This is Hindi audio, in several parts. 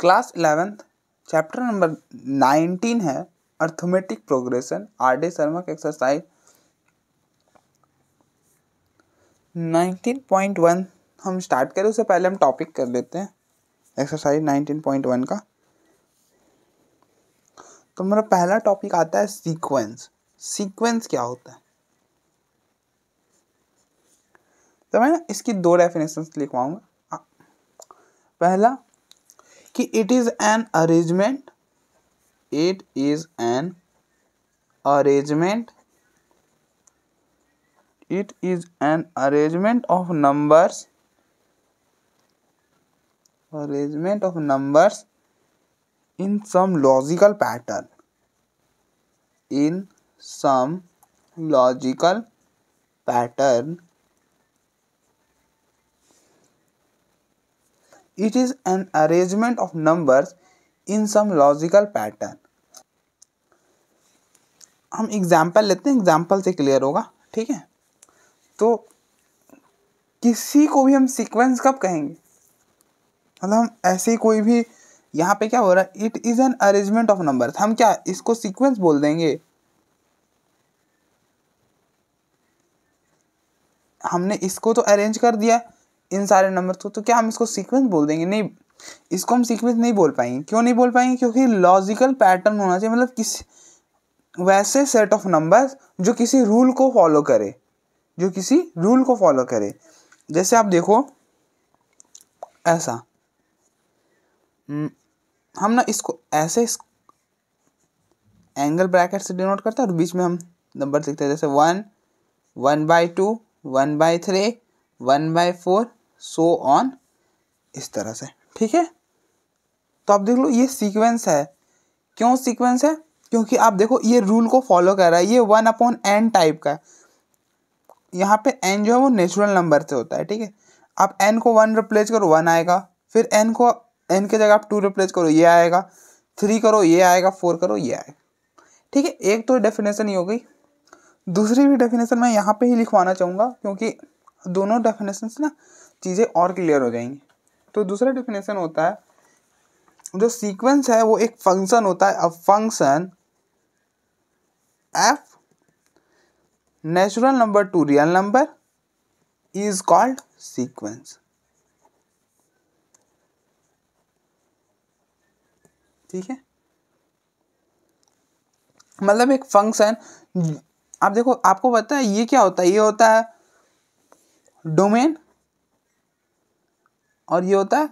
Class eleventh, chapter number nineteen है, arithmetic progression, R D Sharma का एक्सरसाइज नाइनटीन पॉइंट वन, हम स्टार्ट करें, उससे पहले हम टॉपिक कर लेते हैं एक्सरसाइज नाइनटीन पॉइंट वन का। तो मेरा पहला टॉपिक आता है सीक्वेंस सीक्वेंस क्या होता है? तो मैं ना इसकी दो डेफिनेशन लिखवाऊँगा। पहला कि it is an arrangement it is an arrangement it is an arrangement of numbers arrangement of numbers in some logical pattern in some logical pattern It is an arrangement of numbers in some logical pattern. हम एग्ज़ाम्पल लेते हैं एग्ज़ाम्पल से क्लियर होगा, ठीक है? तो किसी को भी हम सीक्वेंस कब कहेंगे? मतलब हम ऐसे कोई भी, यहाँ पे क्या हो रहा है? It is an arrangement of number हम क्या इसको सीक्वेंस बोल देंगे? हमने इसको तो अरेंज कर दिया इन सारे नंबर को तो क्या हम इसको सीक्वेंस बोल देंगे? नहीं, इसको हम सीक्वेंस नहीं बोल पाएँगे। क्यों नहीं बोल पाएँगे? क्योंकि लॉजिकल पैटर्न होना चाहिए मतलब किस वैसे सेट ऑफ़ नंबर्स जो किसी रूल को फॉलो करे, जो किसी रूल को फॉलो करे। जैसे आप देखो, ऐसा। हम ना इसको ऐसे इस एंगल ब्रैकेट से डिनोट करते हैं और बीच में हम नंबर लिखते हैं। जैसे one one by two one by three one by four so on, इस तरह से, ठीक है? तो आप देख लो, ये सीक्वेंस है। क्यों सीक्वेंस है? क्योंकि आप देखो, ये रूल को फॉलो कर रहा है। ये वन अपॉन एन टाइप का यहाँ पे एन जो है, वो नेचुरल नंबर से होता है, ठीक है? आप एन को वन रिप्लेस करो वन आएगा। फिर एन को एन के जगह आप टू रिप्लेस करो, ये आएगा। थ्री करो, ये आएगा। फोर करो, ये आएगा। ठीक है? एक तो डेफिनेशन ही हो गई। दूसरी भी डेफिनेशन मैं यहाँ पे ही लिखवाना चाहूँगा, क्योंकि दोनों डेफिनेशन से ना चीज़ें और क्लियर हो जाएँगी। तो दूसरा डेफिनेशन होता है, जो सीक्वेंस है, वो एक फ़ंक्शन होता है। A function F natural number to real number is called sequence ठीक है? मतलब एक फ़ंक्शन आप देखो, आपको पता है ये क्या होता है? ये होता है डोमेन और ये होता है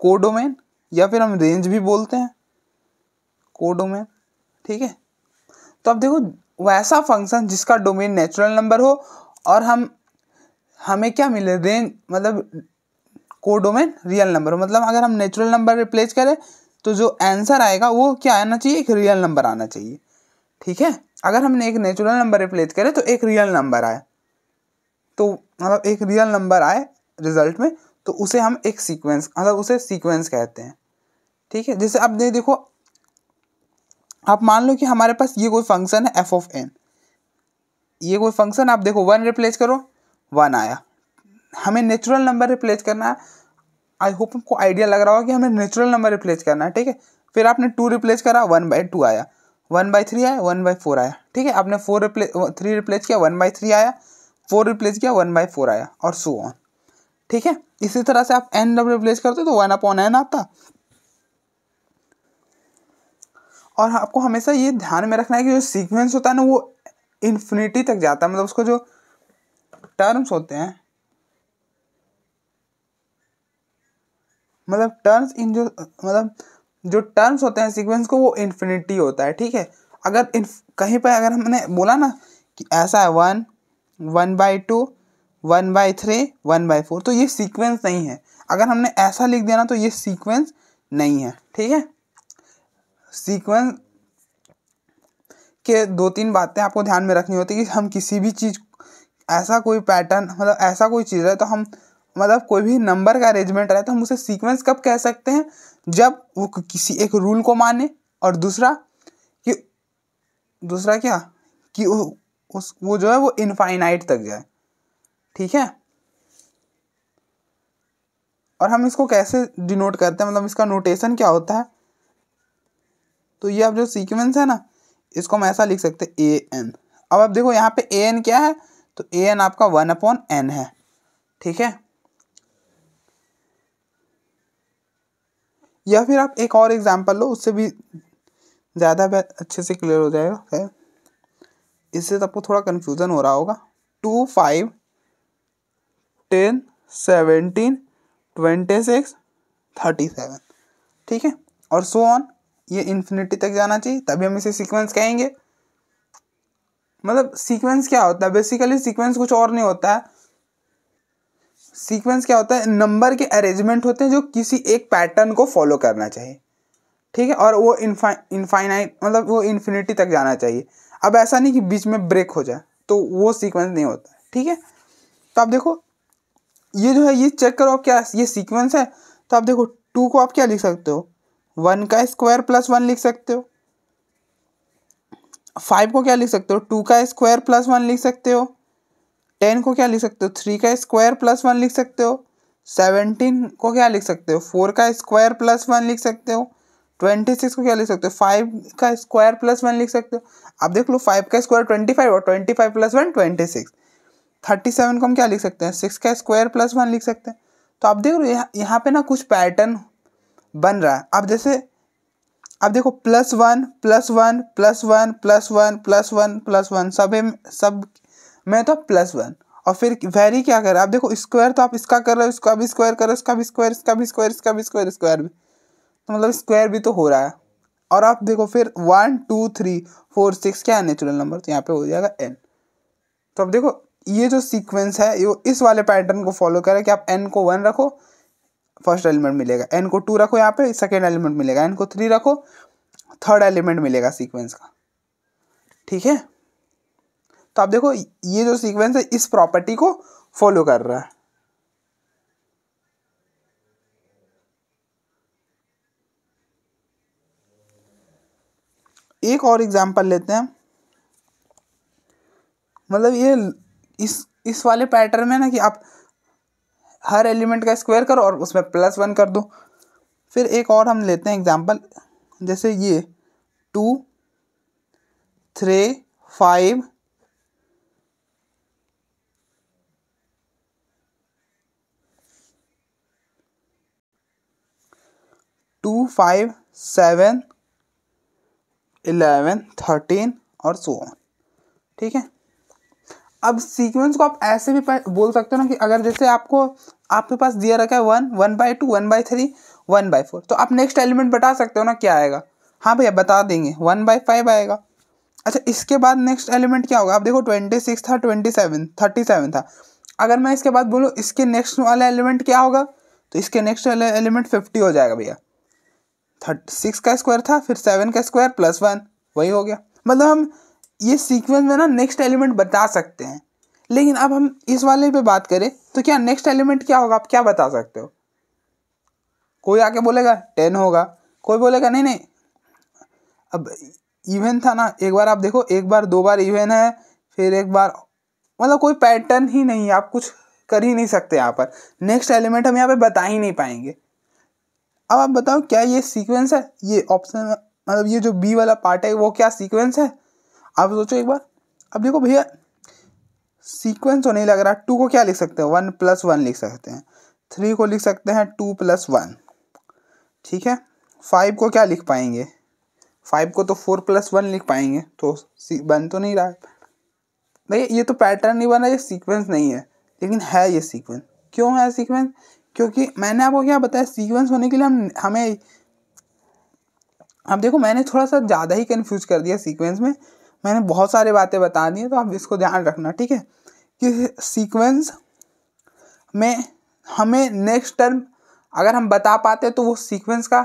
कोडोमेन, या फिर हम रेंज भी बोलते हैं। कोडोमेन, ठीक है? तो अब देखो, वैसा फ़ंक्शन जिसका डोमेन नेचुरल नंबर हो, और हम, हमें क्या मिले? रेंज मतलब को डोमेन रियल नंबर मतलब अगर हम नेचुरल नंबर रिप्लेस करें तो जो आंसर आएगा, वो क्या आना चाहिए? एक रियल नंबर आना चाहिए। ठीक है? अगर हमने एक नेचुरल नंबर रिप्लेस करें तो एक रियल नंबर आए। तो मतलब एक रियल नंबर आए रिज़ल्ट में तो उसे हम एक सीक्वेंस मतलब उसे सीक्वेंस कहते हैं। ठीक है? जैसे अब देखो, आप मान लो कि हमारे पास ये कोई फ़ंक्शन है एफ़ ऑफ़ एन ये कोई फ़ंक्शन आप देखो वन रिप्लेस करो वन आया। हमें नेचुरल नंबर रिप्लेस करना है। आई होप आपको आइडिया लग रहा होगा कि हमें नेचुरल नंबर रिप्लेस करना है, ठीक है? फिर आपने टू रिप्लेस करा वन बाई टू आया। वन बाई थ्री आया वन बाई फोर आया। ठीक है? आपने फोर रिप्लेस थ्री रिप्लेस किया वन बाई थ्री आया। फोर रिप्लेस किया वन बाई फोर आया, और सो ऑन ठीक है? इसी तरह से आप एन डब्ल्यू रिप्लेस करते तो वन अपॉन एन आता। और आपको हमेशा ये ध्यान में रखना है कि जो सीक्वेंस होता है ना, वो इन्फिनिटी तक जाता है। मतलब उसको जो टर्म्स होते हैं मतलब टर्म्स इन जो मतलब जो टर्म्स होते हैं सीक्वेंस को, वो इन्फिनिटी होता है, ठीक है? अगर कहीं पर अगर हमने बोला ना कि ऐसा है one one by two, one by three, one by four. तो ये सीक्वेंस नहीं है। अगर हमने ऐसा लिख दिया ना तो ये सीक्वेंस नहीं है। ठीक है? सीक्वेंस के दो तीन बातें आपको ध्यान में रखनी होती है कि हम किसी भी चीज़, ऐसा कोई पैटर्न मतलब ऐसा कोई चीज़ है तो हम मतलब कोई भी नंबर का अरेंजमेंट रहे तो हम उसे सीक्वेंस कब कह सकते हैं? जब वो किसी एक रूल को माने, और दूसरा कि, दूसरा क्या? कि उस, वो जो है, वो इनफाइनाइट तक जाए। ठीक है? और हम इसको कैसे डिनोट करते हैं? मतलब इसका नोटेशन क्या होता है? तो ये अब जो सीक्वेंस है ना, इसको हम ऐसा लिख सकते हैं ए एन अब आप देखो, यहाँ पे ए एन क्या है? तो ए एन आपका वन अपॉन एन है। ठीक है? या फिर आप एक और एग्जांपल लो, उससे भी ज़्यादा अच्छे से क्लियर हो जाएगा इससे तो आपको थोड़ा कन्फ्यूज़न हो रहा होगा। Two five ten seventeen twenty six thirty seven ठीक है? और सो ऑन ये इन्फिनिटी तक जाना चाहिए, तभी हम इसे सीक्वेंस कहेंगे। मतलब सीक्वेंस क्या होता है? बेसिकली सीक्वेंस कुछ और नहीं होता है। सीक्वेंस क्या होता है? नंबर के अरेंजमेंट होते हैं जो किसी एक पैटर्न को फॉलो करना चाहिए। ठीक है? और वो इनफाइनाइट मतलब वो इन्फिनिटी तक जाना चाहिए। अब ऐसा नहीं कि बीच में ब्रेक हो जाए तो वो सीक्वेंस नहीं होता, ठीक है? तो आप देखो, ये जो है, ये चेक करो आप क्या, ये सीक्वेंस है तो आप देखो टू को आप क्या लिख सकते हो? वन का स्क्वायर प्लस वन लिख सकते हो। फाइव को क्या लिख सकते हो? टू का स्क्वायर प्लस वन लिख सकते हो। टेन को क्या लिख सकते हो? थ्री का स्क्वायर प्लस वन लिख सकते हो। सेवनटीन को क्या लिख सकते हो? फोर का स्क्वायर प्लस वन लिख सकते हो। ट्वेंटी सिक्स को क्या लिख सकते हो? फाइव का स्क्वायर प्लस वन लिख सकते हो। आप देख लो फाइव का स्क्वायर ट्वेंटी फाइव और twenty five plus one twenty six thirty seven को हम क्या लिख सकते हैं? सिक्स का स्क्वायर प्लस वन लिख सकते हैं। तो आप देख लो, यहाँ यहाँ पे ना कुछ पैटर्न बन रहा है। अब जैसे, अब देखो plus one plus one plus one plus one plus one plus one सब सब में तो प्लस वन और फिर वेरी क्या कर रहा है? आप देखो स्क्वायर तो आप इसका कर रहे हो, इसका भी स्क्वायर कर रहे हो इसका भी स्क्वायर इसका भी स्क्वायर इसका भी स्क्वायर स्क्वायर भी तो मतलब स्क्वायर भी तो हो रहा है। और आप देखो फिर one two three four six क्या है नेचुरल नंबर तो यहाँ पे हो जाएगा एन तो अब देखो, ये जो सीक्वेंस है, ये इस वाले पैटर्न को फॉलो करे कि आप एन को वन रखो फ़र्स्ट एलिमेंट मिलेगा। एन को टू रखो यहाँ पे सेकेंड एलिमेंट मिलेगा। एन को थ्री रखो थर्ड एलिमेंट मिलेगा सीक्वेंस का। ठीक है? तो आप देखो, ये जो सीक्वेंस है, इस प्रॉपर्टी को फॉलो कर रहा है। एक और एग्जांपल लेते हैं। मतलब ये इस इस वाले पैटर्न में ना कि आप हर एलिमेंट का स्क्वायर करो और उसमें प्लस वन कर दो। फिर एक और हम लेते हैं एग्जांपल जैसे ये two three five two five seven eleven, thirteen और सो ऑन ठीक है? अब सीक्वेंस को आप ऐसे भी बोल सकते हो ना कि अगर जैसे आपको, आपके पास दिया रखा है one one by two one by three one by four तो आप नेक्स्ट एलिमेंट बता सकते हो ना क्या आएगा? हाँ भैया, बता देंगे। वन बाई फाइव आएगा। अच्छा इसके बाद नेक्स्ट एलिमेंट क्या होगा? आप देखो ट्वेंटी सिक्स था ट्वेंटी सेवन थर्टी सेवन था। अगर मैं इसके बाद बोलूँ, इसके नेक्स्ट वाला एलिमेंट क्या होगा? तो इसके नेक्स्ट वाला एलिमेंट फिफ्टी हो जाएगा भैया। थर्टी सिक्स का स्क्वायर था, फिर सेवन का स्क्वायर प्लस वन वही हो गया। मतलब हम ये सीक्वेंस में ना नेक्स्ट एलिमेंट बता सकते हैं। लेकिन अब हम इस वाले पे बात करें तो क्या नेक्स्ट एलिमेंट क्या होगा, आप क्या बता सकते हो? कोई आके बोलेगा टेन होगा। कोई बोलेगा, नहीं नहीं। अब इवन था ना, एक बार आप देखो, एक बार, दो बार इवन है, फिर एक बार मतलब कोई पैटर्न ही नहीं है, आप कुछ कर ही नहीं सकते यहाँ पर। नेक्स्ट एलिमेंट हम यहाँ पे बता ही नहीं पाएँगे। अब आप बताओ, क्या ये सीक्वेंस है? ये ऑप्शन मतलब ये जो बी वाला पार्ट है, वो क्या सीक्वेंस है? आप सोचो एक बार। अब देखो भैया सीक्वेंस तो नहीं लग रहा टू को क्या लिख सकते हैं? वन प्लस वन लिख सकते हैं। थ्री को लिख सकते हैं टू प्लस वन ठीक है? फाइव को क्या लिख पाएँगे? फाइव को तो फोर प्लस वन लिख पाएँगे। तो बन तो नहीं रहा है। भैया, ये तो पैटर्न नहीं बना, ये सीक्वेंस नहीं है। लेकिन है ये सीक्वेंस क्यों है सीक्वेंस क्योंकि मैंने आपको क्या बताया सीक्वेंस होने के लिए हम, हमें, अब देखो मैंने थोड़ा सा ज़्यादा ही कन्फ्यूज़ कर दिया सीक्वेंस में। मैंने बहुत सारी बातें बता दी हैं तो आप इसको ध्यान रखना, ठीक है? कि सीक्वेंस में हमें नेक्स्ट टर्म अगर हम बता पाते तो वो सीक्वेंस का,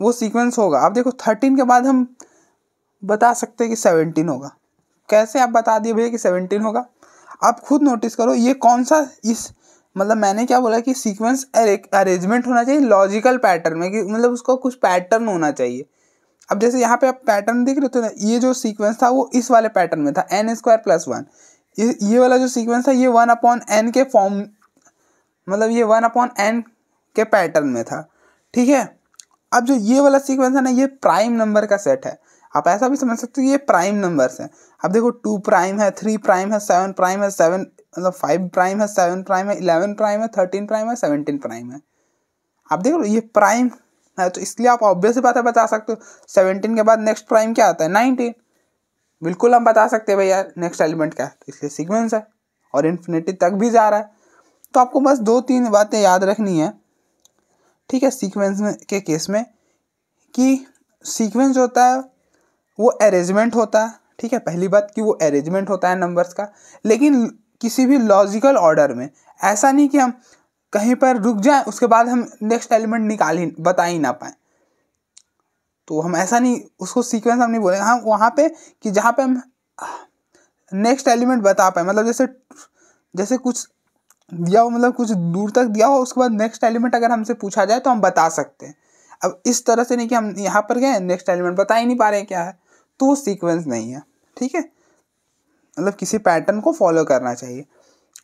वो सीक्वेंस होगा। अब देखो थर्टीन के बाद हम बता सकते हैं कि सेवनटीन होगा। कैसे आप बता दिए भैया कि सेवनटीन होगा? आप खुद नोटिस करो, ये कौन सा इस मतलब मैंने क्या बोला कि सीक्वेंस अरेंजमेंट होना चाहिए लॉजिकल पैटर्न में कि मतलब उसको कुछ पैटर्न होना चाहिए। अब जैसे यहाँ पे आप पैटर्न देख रहे थे ना, ये जो सीक्वेंस था, वो इस वाले पैटर्न में था एन स्क्वायर प्लस वन ये ये वाला जो सीक्वेंस था, ये वन अपॉन एन के फॉर्म मतलब ये वन अपॉन एन के पैटर्न में था। ठीक है? अब जो ये वाला सीक्वेंस है ना, ये प्राइम नंबर का सेट है। आप ऐसा भी समझ सकते हो ये प्राइम नंबर्स हैं। अब देखो टू प्राइम है थ्री प्राइम है सेवन प्राइम है सेवन मतलब फाइव प्राइम है सेवन प्राइम है इलेवन प्राइम है थर्टीन प्राइम है सेवनटीन प्राइम है। आप देख लो, ये प्राइम है तो इसलिए आप ऑब्वियस बात है बता सकते हो। सेवनटीन के बाद नेक्स्ट प्राइम क्या आता है? नाइनटीन बिल्कुल हम बता सकते हैं भैया नेक्स्ट एलिमेंट क्या है? तो इसलिए सीक्वेंस है, और इन्फिनिटी तक भी जा रहा है। तो आपको बस दो तीन बातें याद रखनी है, ठीक है सीक्वेंस में, के केस में, कि सीक्वेंस होता है, वो अरेंजमेंट होता है, ठीक है, पहली बात कि वो अरेंजमेंट होता है नंबर्स का, लेकिन किसी भी लॉजिकल ऑर्डर में। ऐसा नहीं कि हम कहीं पर रुक जाएँ, उसके बाद हम नेक्स्ट एलिमेंट निकाल ही, बता ही ना पाए। तो हम ऐसा नहीं, उसको सीक्वेंस हम नहीं बोलेंगे। हम वहाँ पे कि जहाँ पे हम नेक्स्ट एलिमेंट बता पाए मतलब जैसे जैसे कुछ दिया हो मतलब कुछ दूर तक दिया हो, उसके बाद नेक्स्ट एलिमेंट अगर हमसे पूछा जाए तो हम बता सकते हैं। अब इस तरह से नहीं कि हम यहाँ पर गए नेक्स्ट एलिमेंट बता ही नहीं पा रहे क्या है। तो सीक्वेंस नहीं है, ठीक है? मतलब किसी पैटर्न को फॉलो करना चाहिए।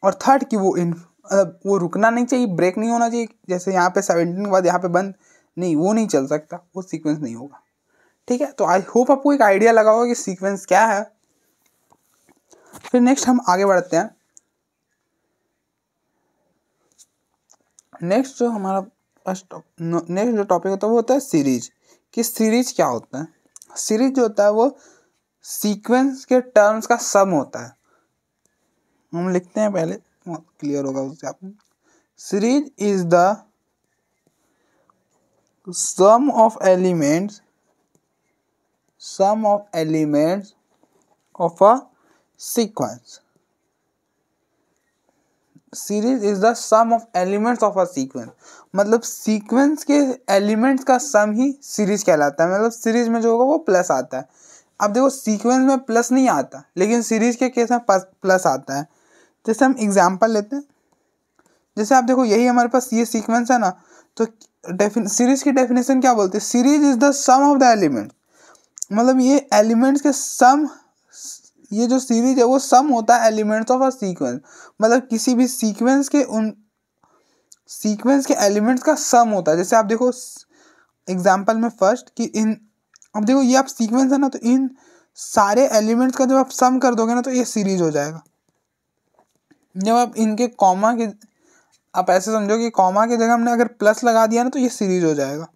और थर्ड कि वो इन मतलब वो रुकना नहीं चाहिए ब्रेक नहीं होना चाहिए। जैसे यहाँ पे सेवनटीन के बाद यहाँ पे बंद, नहीं, वो नहीं चल सकता, वो सीक्वेंस नहीं होगा। ठीक है तो आई होप आपको एक आइडिया लगा होगा कि सीक्वेंस क्या है। फिर नेक्स्ट हम आगे बढ़ते हैं। नेक्स्ट जो हमारा फ़र्स्ट नेक्स्ट जो टॉपिक होता है वो होता है सीरीज़ कि सीरीज़ क्या होता है? सीरीज़ जो होता है वो सीक्वेंस के टर्म्स का सम होता है। हम लिखते हैं पहले क्लियर होगा उससे आप series is the sum of elements, sum of elements of a sequence. Series is the sum of elements of a sequence मतलब सीक्वेंस के एलिमेंट्स का सम ही सीरीज़ कहलाता है। मतलब सीरीज़ में जो होगा वो प्लस आता है। अब देखो सीक्वेंस में प्लस नहीं आता, लेकिन सीरीज़ के केस में प्लस आता है। जैसे हम एग्जांपल लेते हैं। जैसे आप देखो, यही हमारे पास ये सीक्वेंस है ना तो सीरीज़ की डेफिनेशन क्या बोलते हैं? Series is the sum of the element मतलब ये एलिमेंट्स के सम ये जो सीरीज़ है, वो सम होता है एलिमेंट्स ऑफ़ अ सीक्वेंस मतलब किसी भी सीक्वेंस के उन सीक्वेंस के एलिमेंट्स का सम होता है। जैसे आप देखो एग्जांपल में फ़र्स्ट कि इन अब देखो, ये आप सीक्वेंस है ना तो इन सारे एलिमेंट्स का जब आप सम कर दोगे ना तो ये सीरीज़ हो जाएगा। जब आप इनके कॉमा के, आप ऐसे समझो कि कॉमा की जगह हमने अगर प्लस लगा दिया ना तो ये सीरीज़ हो जाएगा।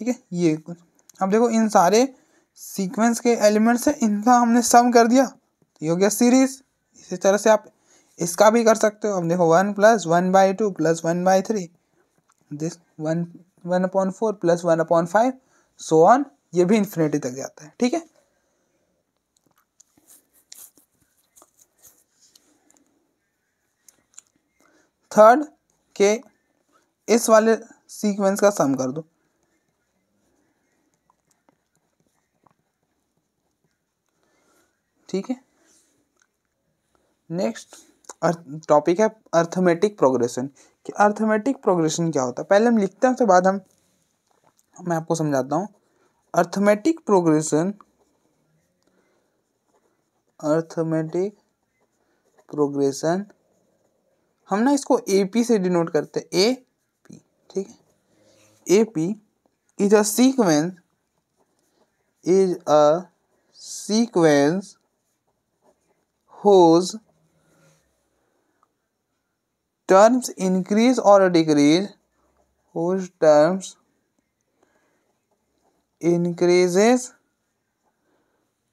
ठीक है? ये कुछ। अब देखो, इन सारे सीक्वेंस के एलिमेंट्स से इनका हमने सम कर दिया। तो ये हो गया सीरीज़ इसी तरह से आप इसका भी कर सकते हो। अब देखो one plus one by two plus one by three this one one upon four plus one upon five so on ये भी इन्फिनिटी तक जाता है, ठीक है? थर्ड के इस वाले सीक्वेंस का सम कर दो। ठीक है? नेक्स्ट टॉपिक है अर्थमेटिक प्रोग्रेशन कि अर्थमेटिक प्रोग्रेशन क्या होता है? पहले हम लिखते हैं, उसके बाद हम, मैं आपको समझाता हूँ। अर्थमेटिक प्रोग्रेशन अर्थमेटिक प्रोग्रेशन हम ना इसको ए पी से डिनोट करते ए पी ठीक है? A P is a sequence is a sequence whose terms increase or decrease, whose terms increases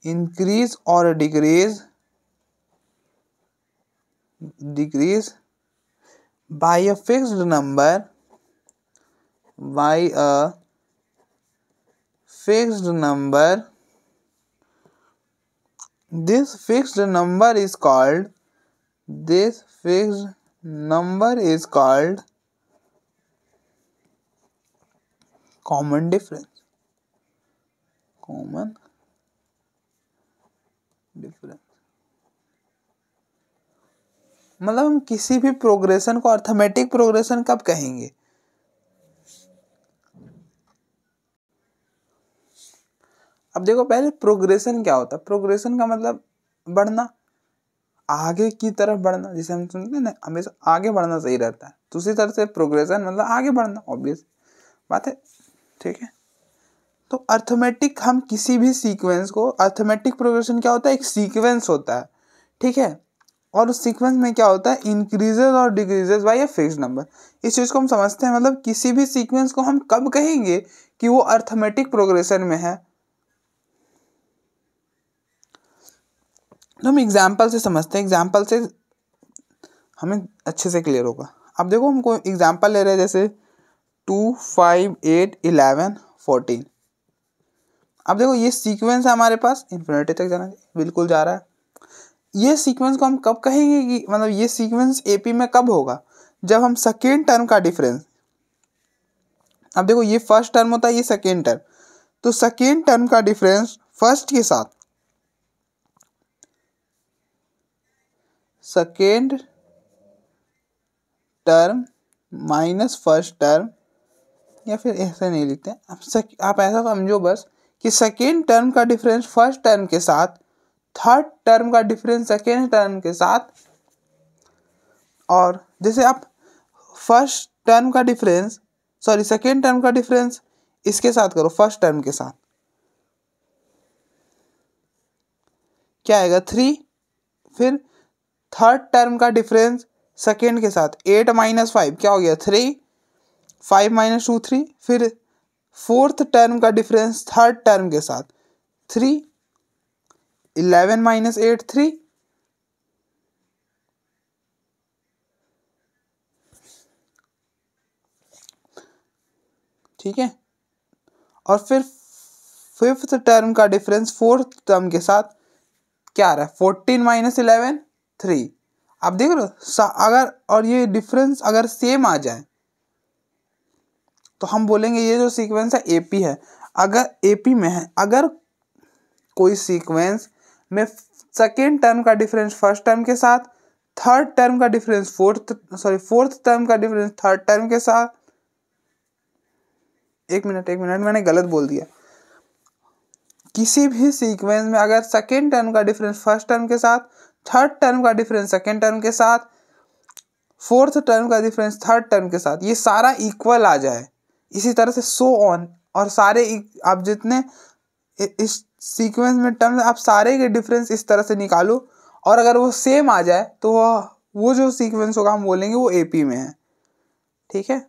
increase or decrease decrease by a fixed number by a fixed number. This fixed number is called this fixed number is called common difference common difference मतलब हम किसी भी प्रोग्रेशन को अर्थमेटिक प्रोग्रेशन कब कहेंगे? अब देखो पहले प्रोग्रेशन क्या होता है? प्रोग्रेशन का मतलब बढ़ना, आगे की तरफ़ बढ़ना, जिसे हम सुनते हैं ना, हमेशा आगे बढ़ना सही रहता है। उसी तरह से प्रोग्रेशन मतलब आगे बढ़ना ऑब्वियस बात है, ठीक है? तो अर्थमेटिक हम किसी भी सीक्वेंस को अर्थमेटिक प्रोग्रेशन क्या होता है? एक सीक्वेंस होता है। ठीक है? और उस सीक्वेंस में क्या होता है? इंक्रीजेज और decreases by a fix number इस चीज़ को हम समझते हैं मतलब किसी भी सीक्वेंस को हम कब कहेंगे कि वो अर्थमेटिक प्रोग्रेशन में है। तो हम एग्ज़ाम्पल से समझते हैं। एग्ज़ाम्पल से हमें अच्छे से क्लियर होगा। अब देखो, हमको एग्ज़ाम्पल ले रहे हैं, जैसे two five eight eleven fourteen अब देखो, ये सीक्वेंस है हमारे पास। इन्फिनिटी तक जाना बिल्कुल जा रहा है। ये सीक्वेंस को हम कब कहेंगे कि मतलब ये सीक्वेंस एपी में कब होगा? जब हम सेकेंड टर्म का डिफरेंस अब देखो, ये फ़र्स्ट टर्म होता है, ये सेकेंड टर्म तो सेकेंड टर्म का डिफरेंस फ़र्स्ट के साथ। Second term minus first term या फिर ऐसे नहीं लिखते आप आप ऐसा समझो बस। कि सेकेंड टर्म का डिफरेंस फ़र्स्ट टर्म के साथ थर्ड टर्म का डिफरेंस सेकेंड टर्म के साथ। और जैसे आप फ़र्स्ट टर्म का डिफरेंस सॉरी सेकेंड टर्म का डिफरेंस इसके साथ करो फ़र्स्ट टर्म के साथ। क्या आएगा? थ्री फिर थर्ड टर्म का डिफरेंस सेकेंड के साथ एट माइनस फाइव क्या हो गया? Three five minus two three फिर फोर्थ टर्म का डिफरेंस थर्ड टर्म के साथ। Three, eleven minus eight, three. ठीक है? और फिर फिफ्थ टर्म का डिफरेंस फोर्थ टर्म के साथ क्या आ रहा? है फोर्टीन माइनस इलेवन थ्री आप देख रहे हो? अगर और ये डिफरेंस अगर सेम आ जाए तो हम बोलेंगे ये जो सीक्वेंस है एपी है। अगर एपी में है, अगर कोई सीक्वेंस में सेकेंड टर्म का डिफरेंस फ़र्स्ट टर्म के साथ थर्ड टर्म का difference fourth sorry fourth term का डिफरेंस थर्ड टर्म के साथ, एक मिनट एक मिनट मैंने गलत बोल दिया। किसी भी सीक्वेंस में अगर सेकेंड टर्म का डिफरेंस फ़र्स्ट टर्म के साथ थर्ड टर्म का डिफरेंस सेकेंड टर्म के साथ फोर्थ टर्म का डिफरेंस थर्ड टर्म के साथ, ये सारा इक्वल आ जाए। इसी तरह से सो ऑन और सारे आप जितने इस सीक्वेंस में टर्म्स आप सारे के डिफरेंस इस तरह से निकालो, और अगर वो सेम आ जाए तो वह वो जो सीक्वेंस होगा, हम बोलेंगे वो एपी में है। ठीक है?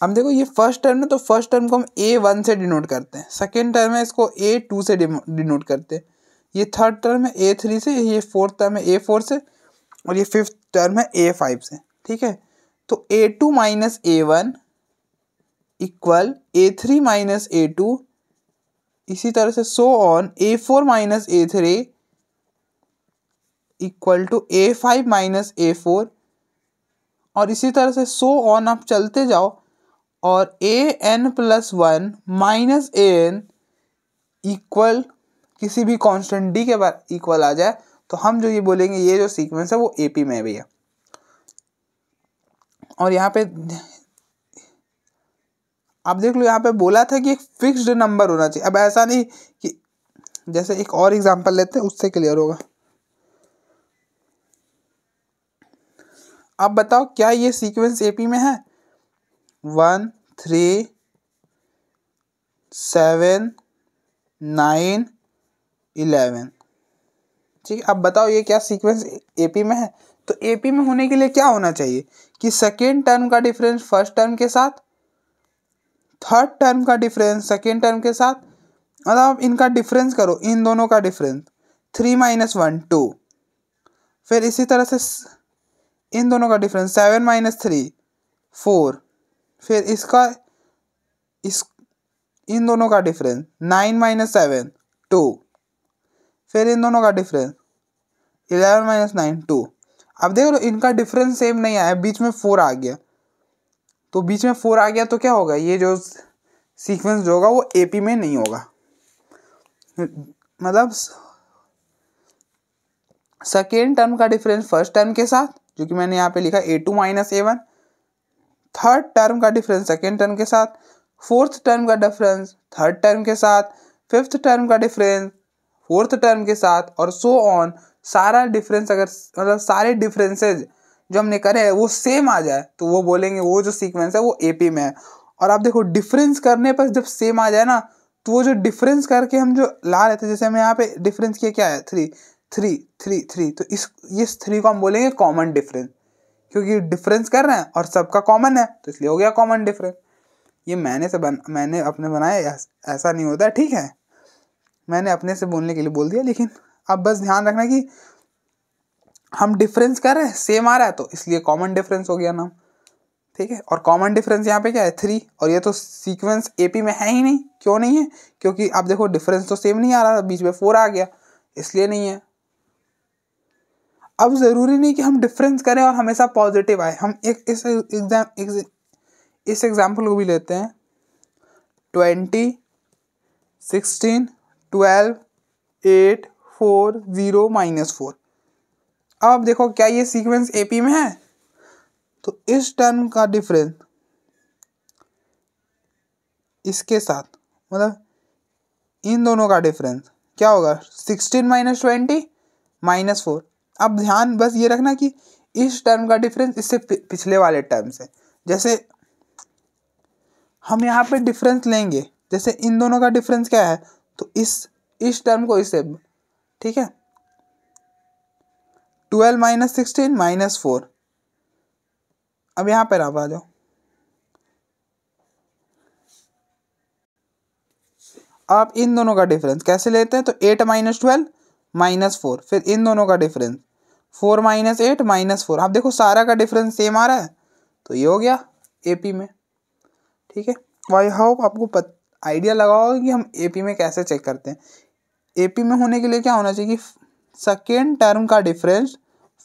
अब देखो, ये फ़र्स्ट टर्म है तो फ़र्स्ट टर्म को हम ए वन से डिनोट करते हैं। सेकेंड टर्म है, इसको ए टू से डिनोट करते हैं। ये थर्ड टर्म है ए थ्री से, ये फोर्थ टर्म है ए फोर से, और ये फिफ्थ टर्म है ए फाइव से। ठीक है? तो a two minus a one equal a three minus a two इसी तरह से so on a four minus a three equal to a five minus a four और इसी तरह से सो ऑन आप चलते जाओ और a n plus one minus a n equal किसी भी कांस्टेंट डी के बाद इक्वल आ जाए तो हम जो ये बोलेंगे, ये जो सीक्वेंस है वो एपी में भी है और यहाँ पे आप देख लो, यहाँ पे बोला था कि एक फिक्स्ड नंबर होना चाहिए। अब ऐसा नहीं कि जैसे एक और एग्जांपल लेते हैं, उससे क्लियर होगा। अब बताओ, क्या ये सीक्वेंस एपी में है? One three seven nine eleven ठीक है, अब बताओ ये क्या सीक्वेंस एपी में है? तो एपी में होने के लिए क्या होना चाहिए? कि सेकेंड टर्म का डिफरेंस फ़र्स्ट टर्म के साथ थर्ड टर्म का डिफरेंस सेकेंड टर्म के साथ मतलब इनका डिफरेंस करो, इन दोनों का difference three minus one two फिर इसी तरह से इन दोनों का difference seven minus three four फिर इसका, इस, इन दोनों का difference nine minus seven two फिर इन दोनों का difference eleven minus nine two अब देख लो इनका डिफरेंस सेम नहीं आया, बीच में फोर आ गया। तो बीच में फोर आ गया तो क्या होगा? ये जो सीक्वेंस जो होगा वो एपी में नहीं होगा। मतलब सेकेंड टर्म का डिफरेंस फ़र्स्ट टर्म के साथ, जो कि मैंने यहाँ पे लिखा a two minus a one third term का डिफरेंस सेकेंड टर्म के साथ। फोर्थ टर्म का डिफरेंस थर्ड टर्म के साथ। फिफ्थ टर्म का डिफरेंस फोर्थ टर्म के साथ। और सो ऑन सारा डिफरेंस अगर मतलब सारे डिफरेंसेज जो हमने करे हैं, वो सेम आ जाए तो वो बोलेंगे, वो जो सीक्वेंस है, वो एपी में है। और आप देखो डिफरेंस करने पर जब सेम आ जाए ना तो वो जो डिफरेंस करके हम जो ला रहे थे, जैसे हमें यहाँ पे डिफरेंस किया, क्या है? थ्री थ्री थ्री थ्री तो इस, ये थ्री को हम बोलेंगे कॉमन डिफरेंस क्योंकि डिफरेंस कर रहे हैं और सबका कॉमन है तो इसलिए हो गया कॉमन डिफरेंस ये मैंने से बन, मैंने अपने बनाया ऐसा नहीं होता, ठीक है? मैंने अपने से बोलने के लिए बोल दिया, लेकिन अब बस ध्यान रखना कि हम डिफरेंस कर रहे हैं सेम आ रहा है तो इसलिए कॉमन डिफरेंस हो गया नाम। ठीक है? और कॉमन डिफरेंस यहाँ पे क्या है? थ्री और ये तो सीक्वेंस एपी में है ही नहीं। क्यों नहीं है? क्योंकि आप देखो डिफरेंस तो सेम नहीं आ रहा था, बीच में फोर आ गया। इसलिए नहीं है। अब ज़रूरी नहीं कि हम डिफरेंस करें और हमेशा पॉजिटिव आए। हम एक इस एग्ज़ाम इस एग्ज़ाम्पल को भी लेते हैं। Twenty sixteen twelve eight four zero minus four. अब देखो, क्या ये सीक्वेंस एपी में है? तो इस टर्म का डिफरेंस इसके साथ मतलब इन दोनों का डिफरेंस क्या होगा? Sixteen minus twenty minus four अब ध्यान बस ये रखना कि इस टर्म का डिफरेंस इससे पिछले वाले टर्म से जैसे हम यहाँ पे डिफरेंस लेंगे, जैसे इन दोनों का डिफरेंस क्या है? तो इस इस टर्म को इससे ठीक है? Twelve minus sixteen minus four अब यहाँ पर आप आ जाओ। आप इन दोनों का डिफरेंस कैसे लेते हैं? तो eight minus twelve minus four फिर इन दोनों का difference four minus eight minus four आप देखो, सारा का डिफरेंस सेम आ रहा है। तो ये हो गया एपी में। ठीक है? वाई होप आपको आइडिया लगाओ कि हम एपी में कैसे चेक करते हैं। एपी में होने के लिए क्या होना चाहिए कि सेकेंड टर्म का डिफरेंस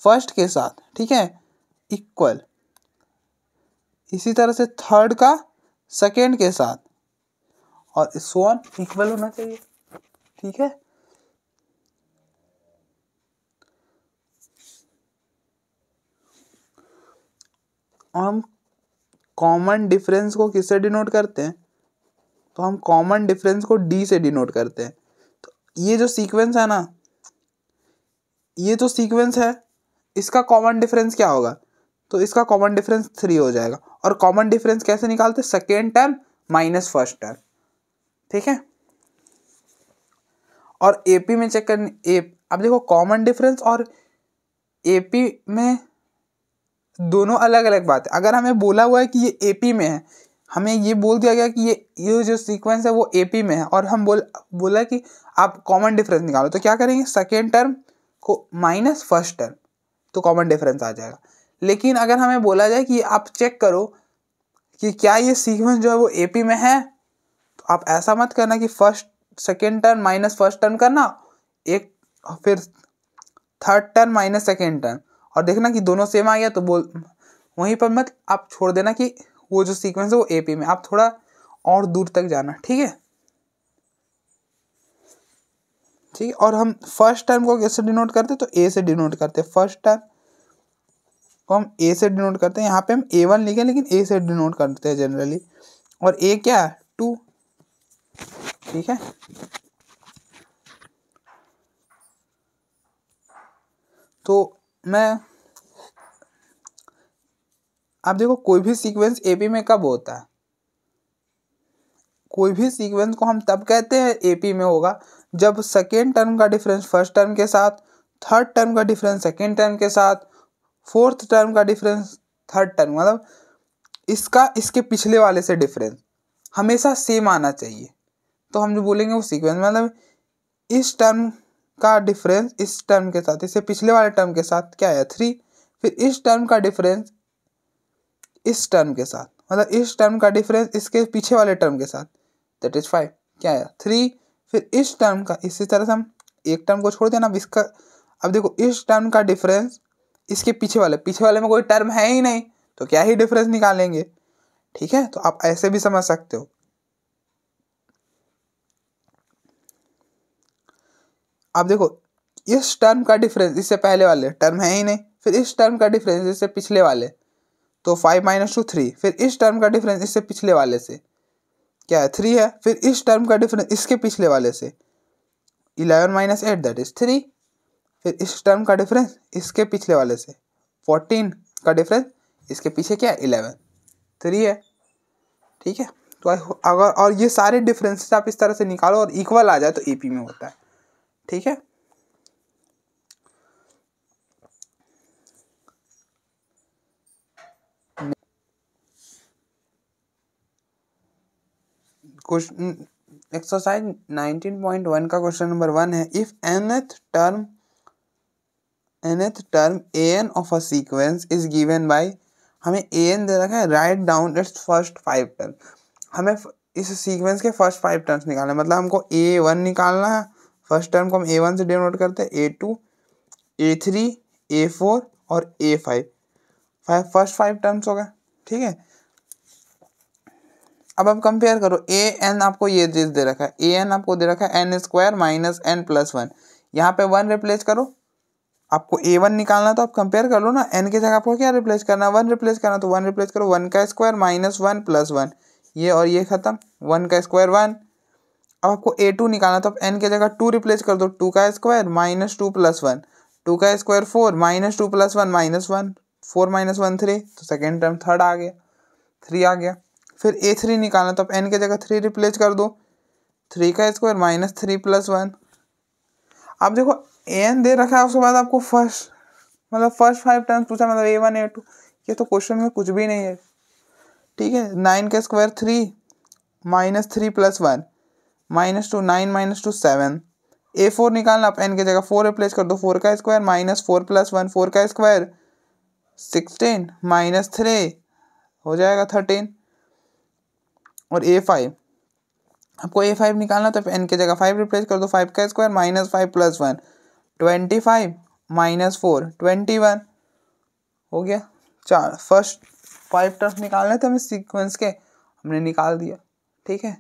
फ़र्स्ट के साथ, ठीक है? इक्वल इसी तरह से थर्ड का सेकेंड के साथ. और सोन इक्वल होना चाहिए, ठीक है? और हम कॉमन डिफरेंस को किससे डिनोट करते हैं? तो हम कॉमन डिफरेंस को डी से डिनोट करते हैं। ये जो सीक्वेंस है ना, ये जो सीक्वेंस है, इसका कॉमन डिफरेंस क्या होगा? तो इसका कॉमन डिफरेंस थ्री हो जाएगा। और कॉमन डिफरेंस कैसे निकालते? Second term minus first term ठीक है? और एपी में चेक करने ए अब देखो कॉमन डिफरेंस और एपी में दोनों अलग अलग बात है। अगर हमें बोला हुआ है कि ये एपी में है, हमें ये बोल दिया गया कि ये ये जो सीक्वेंस है वो एपी में है। और हम बोल, बोला कि आप कॉमन डिफरेंस निकालो तो क्या करेंगे? सेकेंड टर्म को माइनस फ़र्स्ट टर्म तो कॉमन डिफरेंस आ जाएगा। लेकिन अगर हमें बोला जाए कि आप चेक करो कि क्या ये सीक्वेंस जो है वो एपी में है तो आप ऐसा मत करना कि first second term minus first term करना, एक फिर third term minus second term और देखना कि दोनों सेम आ गया तो बोल, वहीं पर मत, आप छोड़ देना कि वो जो सीक्वेंस है वो एपी में आप थोड़ा और दूर तक जाना, ठीक है? ठीक है? और हम फ़र्स्ट टर्म को कैसे डिनोट करते तो ए से डिनोट करते फ़र्स्ट टर्म को हम ए से डिनोट करते हैं। यहाँ पे हम ए वन लिखे, लेकिन ए से डिनोट करते हैं जनरली और ए क्या है? टू ठीक है? तो मैं, आप देखो, कोई भी सीक्वेंस एपी में कब होता है? कोई भी सीक्वेंस को हम तब कहते हैं एपी में होगा। जब सेकेंड टर्म का डिफरेंस फ़र्स्ट टर्म के साथ थर्ड टर्म का डिफरेंस सेकेंड टर्म के साथ फोर्थ टर्म का डिफरेंस थर्ड टर्म मतलब इसका, इसके पिछले वाले से डिफरेंस हमेशा सेम आना चाहिए। तो हम जो बोलेंगे वो सीक्वेंस मतलब इस टर्म का डिफरेंस इस टर्म के साथ इससे पिछले वाले टर्म के साथ क्या है? थ्री फिर इस टर्म का डिफरेंस इस टर्म के साथ मतलब इस टर्म का डिफरेंस इसके पीछे वाले टर्म के साथ दैट इज़ फाइव क्या है? थ्री फिर इस टर्म का, इसी तरह से हम एक टर्म को छोड़ देना, अब इसका, अब देखो, इस टर्म का डिफरेंस इसके पीछे वाले पीछे वाले में कोई टर्म है ही नहीं तो क्या ही डिफरेंस निकालेंगे? ठीक है? तो आप ऐसे भी समझ सकते हो। अब देखो, इस टर्म का डिफरेंस इससे पहले वाले टर्म है ही नहीं, फिर इस टर्म का डिफरेंस इससे पिछले वाले तो फाइव माइनस टू थ्री फिर इस टर्म का डिफरेंस इससे पिछले वाले से। क्या है? थ्री है। फिर इस टर्म का डिफरेंस इसके पिछले वाले से। Eleven minus eight that is three फिर इस टर्म का डिफरेंस इसके पिछले वाले से। फोर्टीन का डिफरेंस इसके पीछे क्या है? इलेवन थ्री है। ठीक है? तो अगर और ये सारे डिफरेंसेस आप इस तरह से निकालो और इक्वल आ जाए तो एपी में होता है। ठीक है? क्वेश्चन एक्सरसाइज 19.1 का क्वेश्चन नंबर वन है। If nth term nth term a n of a sequence is given by हमें ए एन दे रखा है write down its first five term हमें इस सीक्वेंस के फ़र्स्ट फाइव टर्म्स निकालना मतलब हमको ए वन निकालना है फ़र्स्ट टर्म को हम ए वन से डिनोट करते हैं a two a three a four और a five five first five terms हो गए, ठीक है? अब आप कंपेयर करो ए एन आपको ये चीज़ दे रखा है। ए एन आपको दे रखा है n square minus n plus one यहाँ पे वन रिप्लेस करो। आपको ए वन निकालना तो आप कंपेयर कर लो ना। एन की जगह आपको क्या रिप्लेस करना है? वन रिप्लेस करना तो वन रिप्लेस करो। वन का square minus one plus one ये और ये खत्म। वन का स्क्वायर वन अब आपको ए टू निकालना तो आप एन की जगह टू रिप्लेस कर दो। टू का square minus two plus one two का square four minus two plus one minus one four minus one three तो सेकेंड टर्म थर्ड आ गया। थ्री आ गया। फिर ए थ्री निकालना तो आप एन की जगह थ्री रिप्लेस कर दो। थ्री का square minus three plus one आप देखो एन दे रखा है, उसके बाद आपको फ़र्स्ट मतलब फ़र्स्ट फाइव टर्म्स पूछा मतलब ए वन ए टू ये तो क्वेश्चन में कुछ भी नहीं है। ठीक है नाइन का square three minus three plus one minus two nine minus two seven a four निकालना, आप एन की जगह फोर रिप्लेस कर दो फोर का square minus four plus one four का स्क्वायर सिक्सटीन माइनस थ्री हो जाएगा थर्टीन और ए फाइव आपको ए फाइव निकालना तो एन की जगह फाइव रिप्लेस कर दो फाइव का square minus five plus one twenty five minus four twenty one हो गया। चार फ़र्स्ट फाइव टर्म्स निकालने थे हमें सीक्वेंस के। हमने निकाल दिया। ठीक है?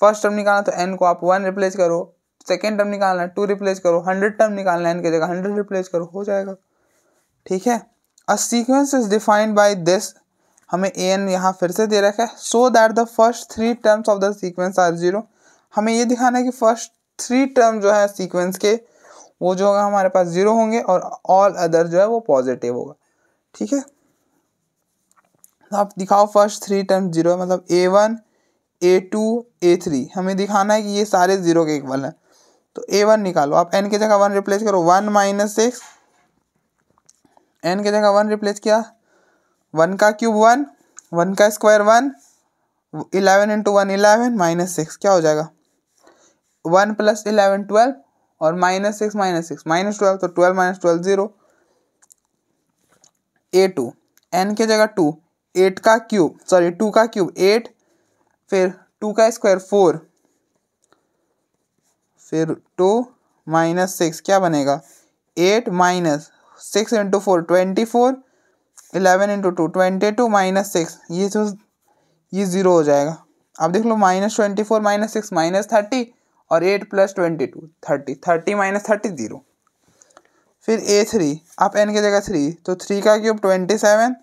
फ़र्स्ट टर्म निकालना तो एन को आप वन रिप्लेस करो। सेकेंड टर्म निकालना टू रिप्लेस करो। हंड्रेड टर्म निकालना है एन की जगह हंड्रेड रिप्लेस करो। हो जाएगा। ठीक है? A sequence is defined by this हमें ए एन यहाँ फिर से दे रखा है। So that the first three terms of the sequence are zero हमें ये दिखाना है कि फ़र्स्ट थ्री टर्म जो है सीक्वेंस के, वो जो होगा हमारे पास ज़ीरो होंगे और ऑल अदर जो है वो पॉजिटिव होगा। ठीक है? तो आप दिखाओ फ़र्स्ट थ्री टर्म ज़ीरो मतलब a one a two a three हमें दिखाना है कि ये सारे ज़ीरो के इक्वल हैं। तो ए वन निकालो। आप एन की जगह वन रिप्लेस करो। वन माइनस सिक्स एन की जगह वन रिप्लेस किया। वन का क्यूब वन वन का square one, eleven into one eleven, minus six, क्या हो जाएगा? वन प्लस इलेवन ट्वेल्व और minus six minus six, minus twelve तो twelve minus twelve zero. A two, n की जगह टू, एट का क्यूब, सॉरी, टू का क्यूब, एट, फिर टू का स्क्वायर फोर, फिर टू माइनस सिक्स, क्या बनेगा? Eight minus six into four, twenty four eleven into two twenty two minus six ये तो ये ज़ीरो हो जाएगा। अब देख लो minus twenty four minus six minus thirty और eight plus twenty two thirty thirty minus thirty zero फिर ए थ्री आप एन की जगह थ्री तो थ्री का cube twenty seven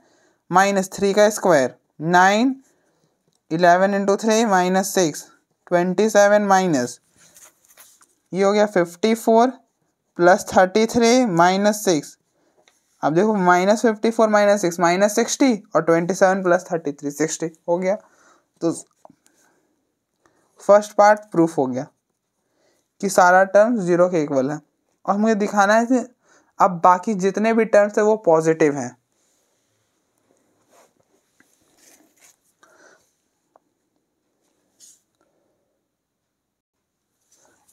minus three का square nine eleven into three minus six twenty seven minus ये हो गया fifty four plus thirty three minus six अब देखो minus fifty four minus six minus sixty और twenty seven plus thirty three sixty हो गया। तो फ़र्स्ट पार्ट प्रूफ हो गया कि सारा टर्म ज़ीरो के इक्वल है। और मुझे दिखाना है कि अब बाकी जितने भी टर्म्स है, वो पॉजिटिव हैं।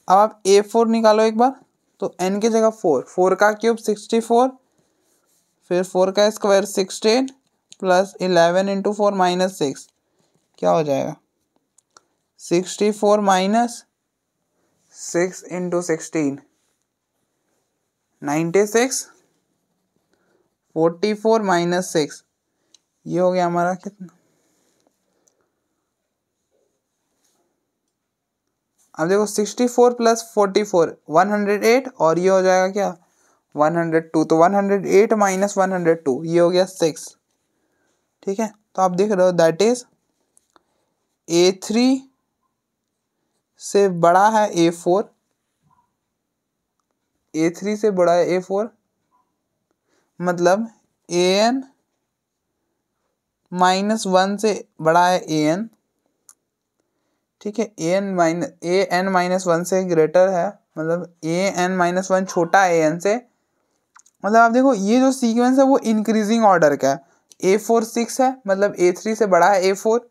अब आप ए फोर निकालो एक बार। तो एन की जगह फोर फोर का क्यूब सिक्सटी फोर फिर फोर का square sixteen plus eleven into four minus six, क्या हो जाएगा? Sixty four minus six into sixteen ninety six, forty four minus six, ये हो गया हमारा कितना? अब देखो sixty four plus forty four, one hundred eight, और ये हो जाएगा क्या? वन हंड्रेड टू तो one hundred eight minus one hundred two, ये हो गया सिक्स ठीक है? तो आप देख रहे हो दैट इज़ ए थ्री से बड़ा है ए फोर ए थ्री से बड़ा है ए फोर मतलब ए एन माइनस वन से बड़ा है ए एन ठीक है? A N minus A N minus one से ग्रेटर है मतलब ए एन माइनस वन छोटा है ए एन से मतलब आप देखो, ये जो सीक्वेंस है, वो इंक्रीजिंग ऑर्डर का है। ए फोर सिक्स है मतलब ए थ्री से बड़ा है ए फोर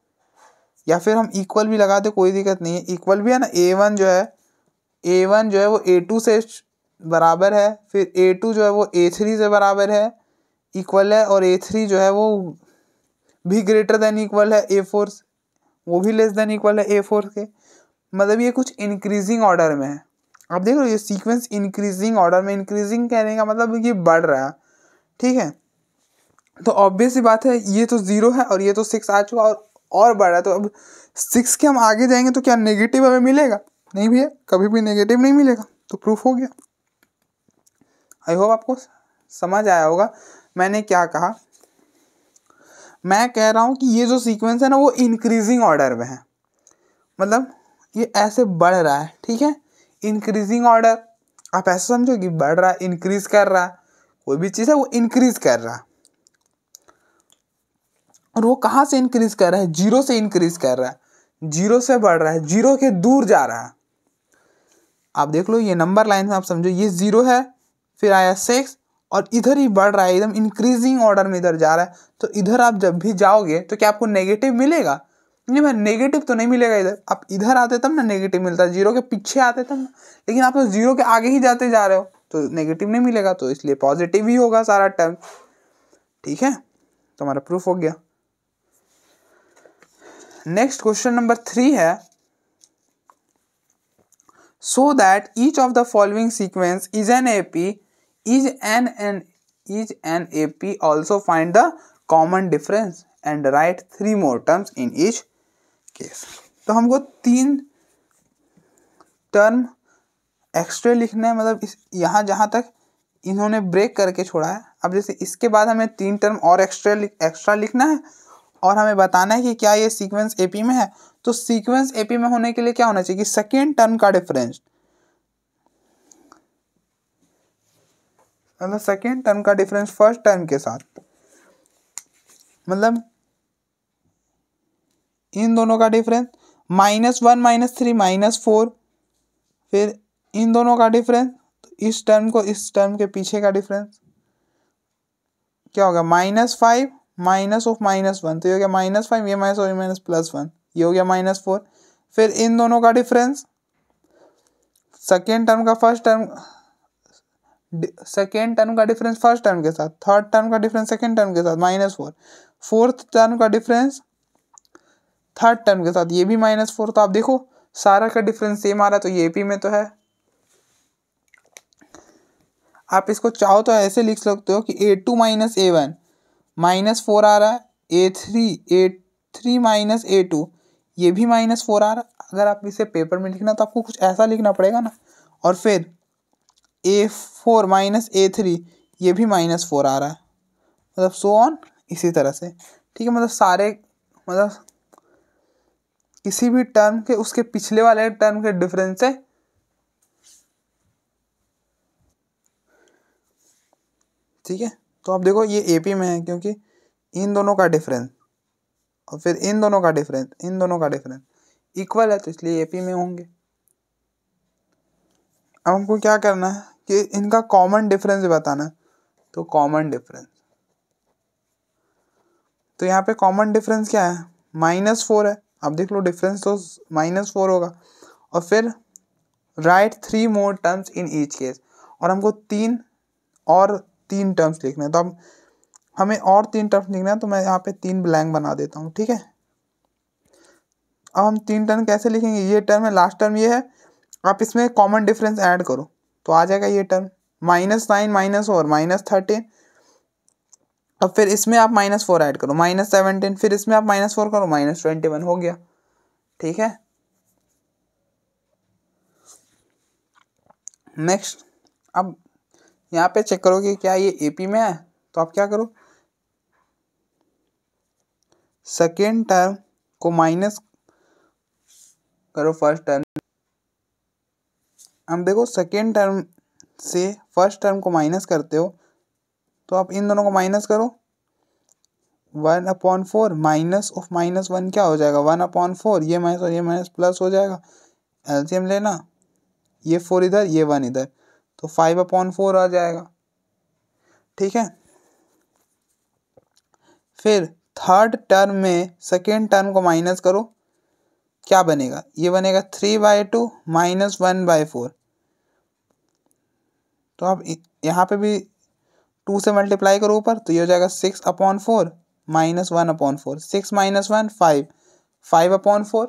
या फिर हम इक्वल भी लगाते, कोई दिक्कत नहीं है। इक्वल भी है ना ए वन जो है ए वन जो है, वो ए टू से बराबर है। फिर ए टू जो है, वो ए थ्री से बराबर है। इक्वल है और ए थ्री जो है, वो भी ग्रेटर देन इक्वल है ए फोर वो भी लेस देन इक्वल है ए फोर के। मतलब ये कुछ इंक्रीजिंग ऑर्डर में है। आप देख रहे हो ये सीक्वेंस इंक्रीजिंग ऑर्डर में इंक्रीजिंग कहने का मतलब ये बढ़ रहा है। ठीक है? तो ऑब्वियस बात है, ये तो ज़ीरो है और ये तो सिक्स आ चुका और और बढ़ रहा है। तो अब सिक्स के हम आगे जाएँगे तो क्या नेगेटिव हमें मिलेगा? नहीं भैया, कभी भी नेगेटिव नहीं मिलेगा। तो प्रूफ हो गया। आई होप आपको समझ आया होगा मैंने क्या कहा। मैं कह रहा हूँ कि ये जो सीक्वेंस है ना, वो इंक्रीजिंग ऑर्डर में है। मतलब ये ऐसे बढ़ रहा है। ठीक है? इंक्रीजिंग ऑर्डर आप ऐसा समझो कि बढ़ रहा इंक्रीज कर रहा, कोई भी चीज़ है वो इंक्रीज कर रहा। और वो कहाँ से इंक्रीज कर रहा है? ज़ीरो से इंक्रीज कर रहा है। ज़ीरो से बढ़ रहा है ज़ीरो के दूर जा रहा। है आप देख लो, ये नंबर लाइन आप समझो, ये ज़ीरो है, फिर आया सिक्स और इधर ही बढ़ रहा है, एकदम इंक्रीजिंग ऑर्डर में इधर जा रहा है। तो इधर आप जब भी जाओगे तो क्या आपको नेगेटिव मिलेगा? नहीं, मैं नेगेटिव तो नहीं मिलेगा इधर। आप इधर आते तब ना नेगेटिव मिलता। है ज़ीरो के पीछे आते तब ना। लेकिन आप तो ज़ीरो के आगे ही जाते जा रहे हो तो नेगेटिव नहीं मिलेगा। तो इसलिए पॉजिटिव ही होगा सारा टर्म ठीक है? तुम्हारा प्रूफ हो गया। नेक्स्ट क्वेश्चन नंबर थ्री है। Show that each of the following sequence is an A P is an an is an A P also find the common difference and write three more terms in each case. तो हमको तीन टर्म एक्स्ट्रा लिखना है मतलब इस, यहाँ जहाँ तक इन्होंने ब्रेक करके छोड़ा है। अब जैसे इसके बाद हमें तीन टर्म और एक्स्ट्रा एक्स्ट्रा लिखना है और हमें बताना है कि क्या ये सीक्वेंस एपी में है। तो सीक्वेंस एपी में होने के लिए क्या होना चाहिए कि सेकेंड टर्म का डिफरेंस मतलब सेकेंड टर्म का डिफरेंस फ़र्स्ट टर्म के साथ। मतलब इन दोनों का difference minus one minus three minus four फिर इन दोनों का डिफरेंस तो इस टर्म को इस टर्म के पीछे का डिफरेंस क्या होगा? Minus five minus of minus one तो ये हो गया माइनस फाइव ये माइनस माइनस प्लस वन ये हो गया माइनस फोर फिर इन दोनों का डिफरेंस सेकेंड टर्म का फ़र्स्ट टर्म सेकेंड टर्म का डिफरेंस फ़र्स्ट टर्म के साथ थर्ड टर्म का डिफरेंस सेकेंड टर्म के साथ माइनस फोर फोर्थ टर्म का डिफरेंस थर्ड टर्म के साथ, ये भी माइनस फोर तो आप देखो, सारा का डिफरेंस सेम आ रहा है तो ये पी में तो है। आप इसको चाहो तो ऐसे लिख सकते हो कि A two minus A one minus four आ रहा है A three A three minus A two ये भी माइनस फोर आ रहा है। अगर आप इसे पेपर में लिखना तो आपको कुछ ऐसा लिखना पड़ेगा ना। और फिर A four minus A three ये भी माइनस फोर आ रहा है। मतलब सो ऑन इसी तरह से। ठीक है मतलब सारे मतलब किसी भी टर्म के, उसके पिछले वाले टर्म के डिफरेंस से ठीक है? तो आप देखो, ये एपी में है क्योंकि इन दोनों का डिफरेंस और फिर इन दोनों का डिफरेंस इन दोनों का डिफरेंस इक्वल है तो इसलिए एपी में होंगे। अब हमको क्या करना है कि इनका कॉमन डिफरेंस बताना। है तो कॉमन डिफरेंस तो यहाँ पे कॉमन डिफरेंस क्या है? माइनस फोर है। आप देख लो डिफरेंस तो माइनस फोर होगा। और फिर write three more terms in each case और हमको तीन और तीन टर्म्स लिखने हैं। तो अब हमें और तीन टर्म्स लिखना है तो मैं यहाँ पे तीन ब्लैंक बना देता हूँ, ठीक है? अब हम तीन टर्म कैसे लिखेंगे? ये टर्म है लास्ट टर्म ये है। आप इसमें कॉमन डिफरेंस ऐड करो तो आ जाएगा ये term minus nine minus four minus thirteen अब फिर इसमें आप माइनस फोर ऐड करो। माइनस सेवनटीन फिर इसमें आप माइनस फोर करो। माइनस ट्वेंटी वन हो गया। ठीक है? नेक्स्ट अब यहाँ पे चेक करो कि क्या ये एपी में है? तो आप क्या करो? सेकेंड टर्म को माइनस करो फ़र्स्ट टर्म हम देखो सेकेंड टर्म से फ़र्स्ट टर्म को माइनस करते हो तो आप इन दोनों को माइनस करो। One upon four minus of minus one क्या हो जाएगा? वन अपॉन फोर ये माइनस और ये माइनस प्लस हो जाएगा। एलसीएम लेना। ये फोर इधर, ये वन इधर। तो फाइव अपॉन फोर आ जाएगा। ठीक है? फिर थर्ड टर्म में सेकेंड टर्म को माइनस करो। क्या बनेगा? ये बनेगा three by two minus one by four तो आप यहाँ पे भी टू से मल्टीप्लाई करो ऊपर तो ये हो जाएगा six upon four minus one upon four six minus one five five upon four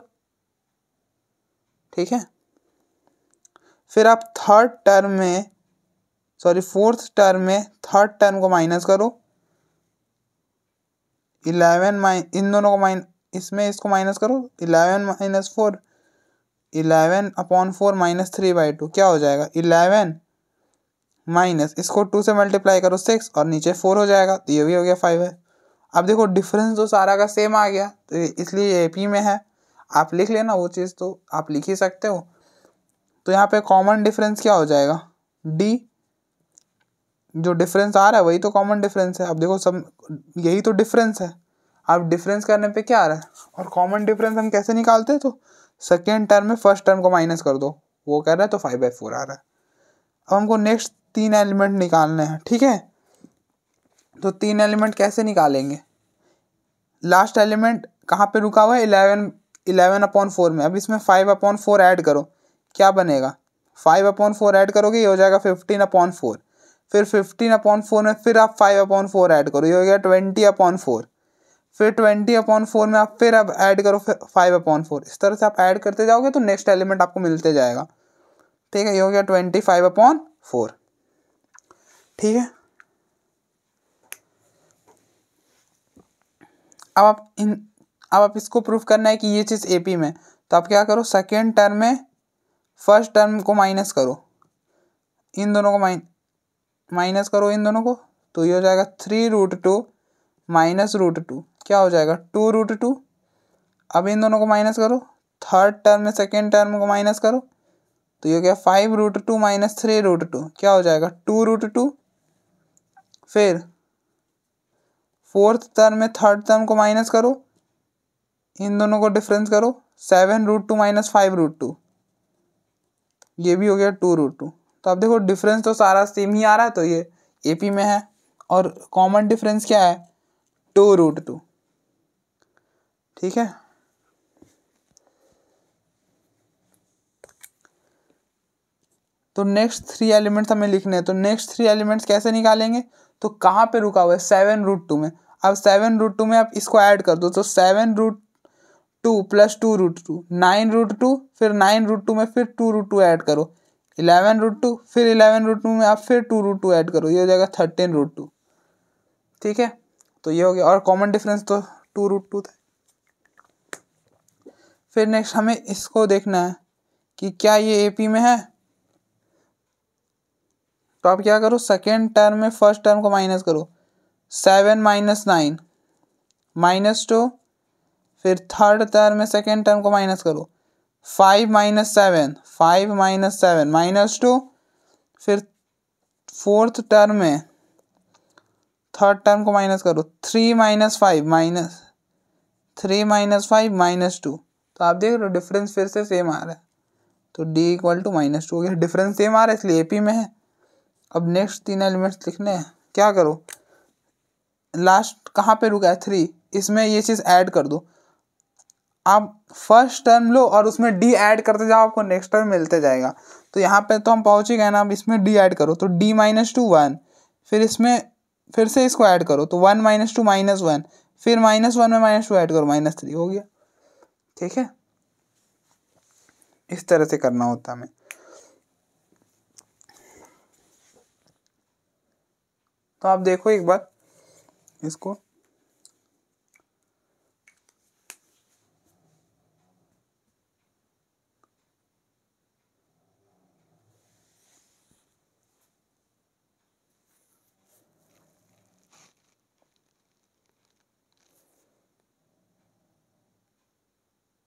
ठीक है? फिर आप थर्ड टर्म में सॉरी फोर्थ टर्म में थर्ड टर्म को माइनस करो। इलेवन माइन इन दोनों को माइन इसमें इसको माइनस करो। Eleven minus four eleven upon four minus three by two क्या हो जाएगा? इलेवन माइनस, इसको टू से मल्टीप्लाई करो सिक्स और नीचे फोर हो जाएगा तो ये भी हो गया फाइव है। अब देखो डिफरेंस तो सारा का सेम आ गया तो इसलिए ए पी में है। आप लिख लेना वो चीज़ तो आप लिख ही सकते हो। तो यहाँ पे कॉमन डिफरेंस क्या हो जाएगा? डी जो डिफरेंस आ रहा है, वही तो कॉमन डिफरेंस है। अब देखो, सब, यही तो डिफरेंस है। अब डिफरेंस करने पे क्या आ रहा है? और कॉमन डिफरेंस हम कैसे निकालते हैं तो? सेकेंड टर्म में फ़र्स्ट टर्म को माइनस कर दो। वो कह रहा है तो फाइव बाई फोर आ रहा है। अब हमको नेक्स्ट तीन एलिमेंट निकालने हैं, ठीक है? तो तीन एलिमेंट कैसे निकालेंगे? लास्ट एलिमेंट कहाँ पे रुका हुआ है? इलेवन इलेवन अपॉन फोर में। अब इसमें फाइव अपॉन फोर ऐड करो। क्या बनेगा? फाइव अपॉन फोर ऐड करोगे, ये हो जाएगा फिफ्टीन अपॉन फोर फिर फिफ्टीन अपॉन फोर में फिर आप फाइव अपॉन फोर ऐड करो। ये हो गया ट्वेंटी अपॉन फोर फिर ट्वेंटी अपॉन फोर में आप फिर अब ऐड करो फिर फाइव अपॉन फोर इस तरह से आप ऐड करते जाओगे तो नेक्स्ट एलिमेंट आपको मिलते जाएगा। ठीक है, ये हो गया ट्वेंटी फाइव अपॉन फोर ठीक है? अब आप इन, अब आप इसको प्रूफ करना है कि ये चीज़ एपी में तो आप क्या करो? सेकेंड टर्म में फ़र्स्ट टर्म को माइनस करो। इन दोनों को माइन माइनस करो इन दोनों को तो ये हो जाएगा three root two minus root two क्या हो जाएगा? टू रूट टू अब इन दोनों को माइनस करो। थर्ड टर्म में सेकेंड टर्म को माइनस करो। तो ये हो गया five root two minus three root two क्या हो जाएगा? टू रूट टू फिर फोर्थ टर्म में थर्ड टर्म को माइनस करो। इन दोनों को डिफरेंस करो। Seven root two minus five root two. ये भी हो गया टू रूट टू। तो अब देखो डिफरेंस तो सारा सेम ही आ रहा है तो ये एपी में है। और कॉमन डिफरेंस क्या है? Two root two. ठीक है? तो नेक्स्ट थ्री एलिमेंट्स हमें लिखने हैं। तो नेक्स्ट थ्री एलिमेंट्स कैसे निकालेंगे? तो कहाँ पे रुका हुआ है? सेवन रूट टू में। अब सेवन रूट टू में आप इसको ऐड कर दो तो seven root two plus two root two nine root two फिर नाइन रूट टू में फिर टू रूट टू ऐड करो। इलेवन रूट टू फिर इलेवन रूट टू में आप फिर टू रूट टू ऐड करो, ये हो जाएगा थर्टीन रूट टू ठीक है? तो ये हो गया। और कॉमन डिफरेंस तो टू रूट टू था। फिर नेक्स्ट हमें इसको देखना है कि क्या ये एपी में है? तो आप क्या करो? सेकेंड टर्म में फ़र्स्ट टर्म को माइनस करो। Seven minus nine minus two फिर थर्ड टर्म में सेकेंड टर्म को माइनस करो। Five minus seven five minus seven minus two फिर फोर्थ टर्म में थर्ड टर्म को माइनस करो। Three minus five minus three minus five minus two तो आप देख रहे हो डिफरेंस फिर से सेम आ रहा है। तो D equal to minus two हो गया। डिफरेंस सेम आ रहा है, इसलिए एपी में है। अब नेक्स्ट तीन एलिमेंट्स लिखने हैं। क्या करो? लास्ट कहाँ पे रुका है? थ्री इसमें ये चीज़ ऐड कर दो। आप फ़र्स्ट टर्म लो और उसमें डी ऐड करते जाओ, आपको नेक्स्ट टर्म मिलते जाएगा। तो यहाँ पे तो हम पहुँच ही गए ना, अब इसमें डी ऐड करो। तो डी माइनस टू वन फिर इसमें, फिर से इसको ऐड करो। तो one minus two minus one फिर माइनस वन में माइनस टू ऐड करो। माइनस थ्री हो गया। ठीक है? इस तरह से करना होता हमें। तो आप देखो एक बार इसको।